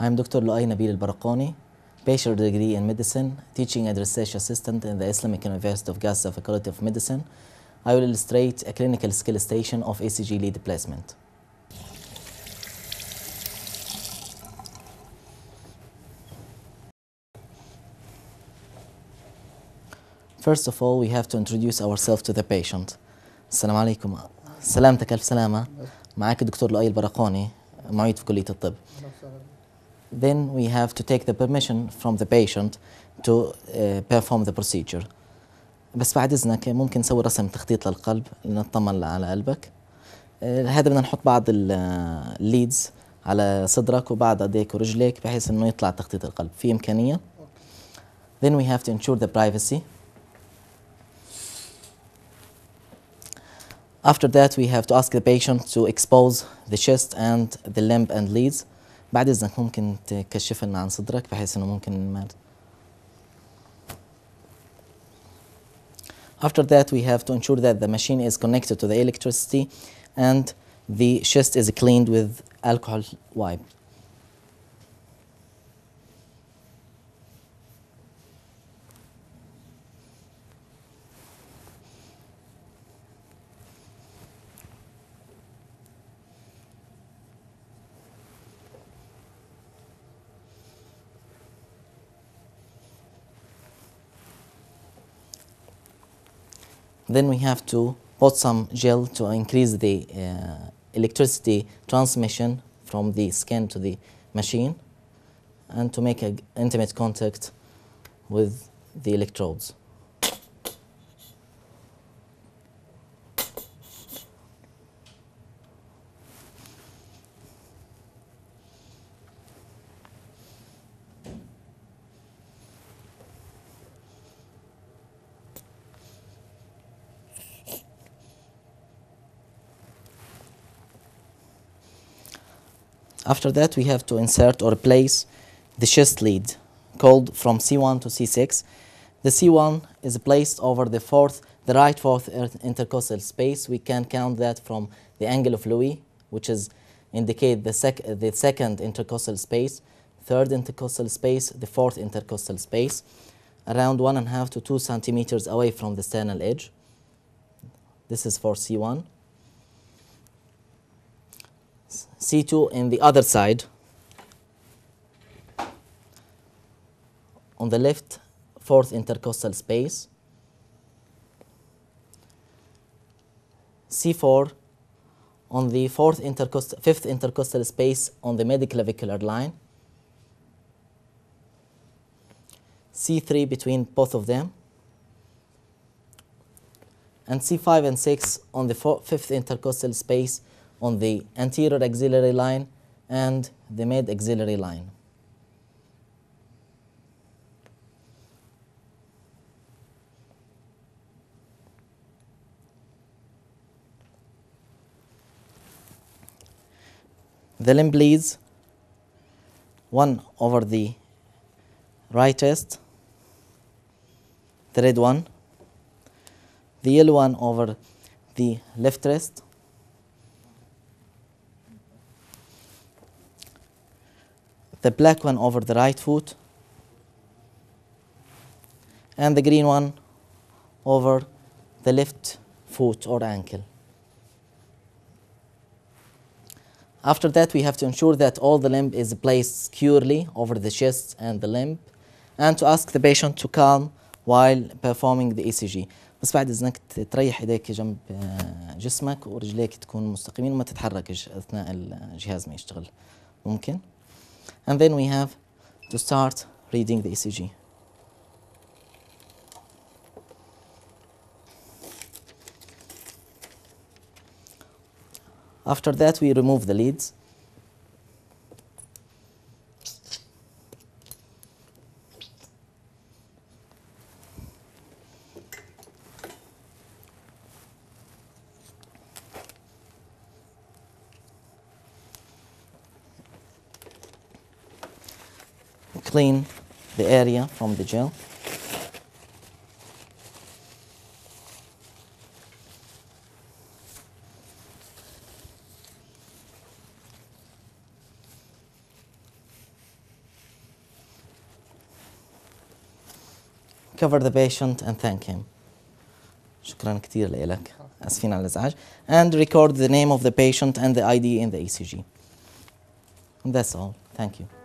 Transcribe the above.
I'm Dr. Luay Nabil Al-Barakani, bachelor degree in medicine, teaching and research assistant in the Islamic University of Gaza Faculty of Medicine. I will illustrate a clinical skill station of ECG lead placement. First of all, we have to introduce ourselves to the patient. السلام عليكم سلامتك ألف سلامة معك الدكتور لؤي البرقاني معيد في كلية الطب Then we have to take the permission from the patient to uh, perform the procedure. بس بعد إذنك ممكن نسوي رسم تخطيط للقلب لنطمن على قلبك. آه، هذا بدنا نحط بعض الليدز على صدرك وبعض ايديك ورجليك بحيث انه يطلع تخطيط القلب في امكانيه then we have to ensure the privacy after that we have to ask the patient to expose the chest and the limb and leads بعد اذنك ممكن تكشف لنا عن صدرك بحيث انه ممكن نمارس After that, we have to ensure that the machine is connected to the electricity and the chest is cleaned with alcohol wipe. Then we have to put some gel to increase the uh, electricity transmission from the skin to the machine and to make an intimate contact with the electrodes. After that, we have to insert or place the chest lead called from C1 to C6. The C1 is placed over the fourth, the right fourth intercostal space. We can count that from the angle of Louis, which is indicate the, sec the second intercostal space, third intercostal space, the fourth intercostal space, around one and a half to two centimeters away from the sternal edge. This is for C1. C2 in the other side. On the left fourth intercostal space. C4 on the fourth intercostal fifth intercostal space on the midclavicular line. C3 between both of them. And C5 and 6 on the fifth intercostal space on the anterior axillary line and the mid axillary line. The limb leads one over the right wrist, the red one, the yellow one over the left wrist, the black one over the right foot and the green one over the left foot or ankle. After that, we have to ensure that all the limb is placed securely over the chest and the limb and to ask the patient to calm while performing the ECG. بس بعد اذنك تريح ايديك جنب جسمك ورجليك تكون مستقيمين وما تتحركش اثناء الجهاز ما يشتغل ممكن And then we have to start reading the ECG. After that, we remove the leads. clean the area from the gel. cover the patient and thank him. شكرا كثير لك اسفين على الازعاج and record the name of the patient and the ID in the ECG. And that's all. Thank you.